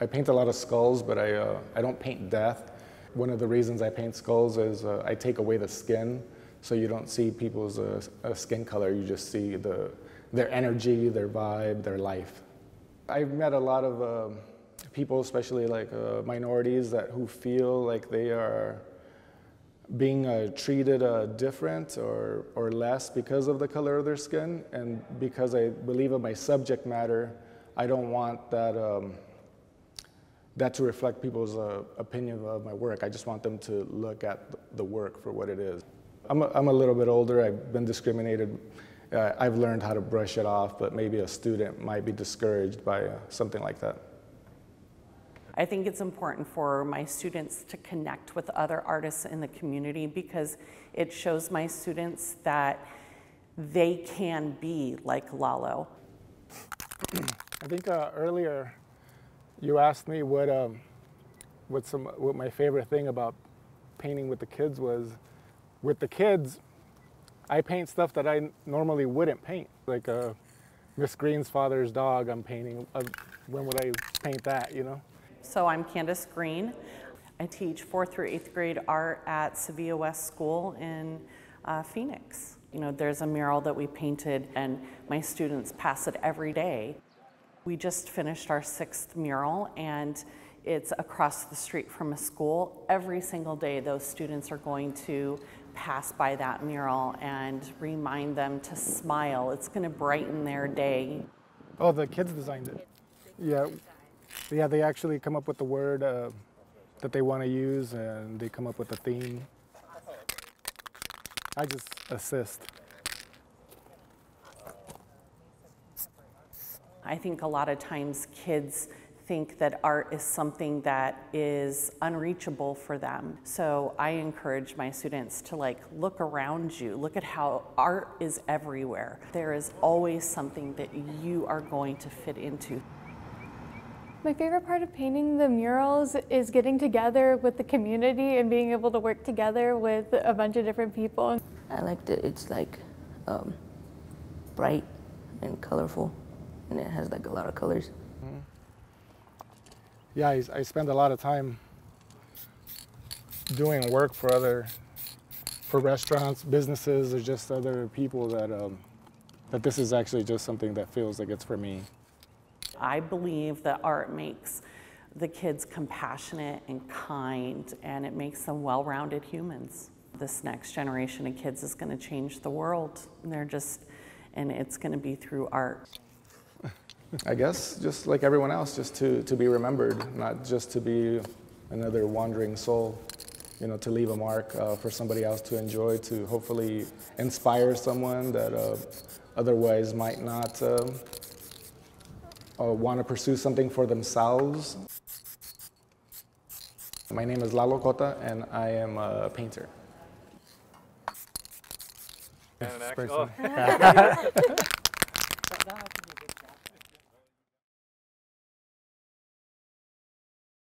I paint a lot of skulls, but I, uh, I don't paint death. One of the reasons I paint skulls is uh, I take away the skin, so you don't see people's uh, skin color. You just see the, their energy, their vibe, their life. I've met a lot of um, people, especially like uh, minorities, that who feel like they are being uh, treated uh, different or, or less because of the color of their skin. And because I believe in my subject matter, I don't want that, um, that to reflect people's uh, opinion of my work. I just want them to look at the work for what it is. I'm a, I'm a little bit older. I've been discriminated. Uh, I've learned how to brush it off, but maybe a student might be discouraged by uh, something like that. I think it's important for my students to connect with other artists in the community because it shows my students that they can be like Lalo. I think uh, earlier you asked me what, um, what, some, what my favorite thing about painting with the kids was. With the kids, I paint stuff that I normally wouldn't paint, like uh, Miss Greene's father's dog. I'm painting. Uh, when would I paint that? You know. So I'm Candace Greene. I teach fourth through eighth grade art at Sevilla West School in uh, Phoenix. You know, there's a mural that we painted, and my students pass it every day. We just finished our sixth mural, and it's across the street from a school. Every single day, those students are going to pass by that mural and remind them to smile. It's going to brighten their day. Oh, the kids designed it. Yeah. Yeah, they actually come up with the word uh, that they want to use and they come up with a theme. I just assist. I think a lot of times kids think that art is something that is unreachable for them. So I encourage my students to like look around you, look at how art is everywhere. There is always something that you are going to fit into. My favorite part of painting the murals is getting together with the community and being able to work together with a bunch of different people. I like that it's like um, bright and colorful and it has like a lot of colors. Mm -hmm. Yeah, I, I spend a lot of time doing work for other, for restaurants, businesses, or just other people that, um, that this is actually just something that feels like it's for me. I believe that art makes the kids compassionate and kind, and it makes them well-rounded humans. This next generation of kids is going to change the world. And they're just, and it's going to be through art. I guess just like everyone else, just to, to be remembered, not just to be another wandering soul, you know, to leave a mark uh, for somebody else to enjoy, to hopefully inspire someone that uh, otherwise might not uh, uh, want to pursue something for themselves. My name is Lalo Cota, and I am a painter. And an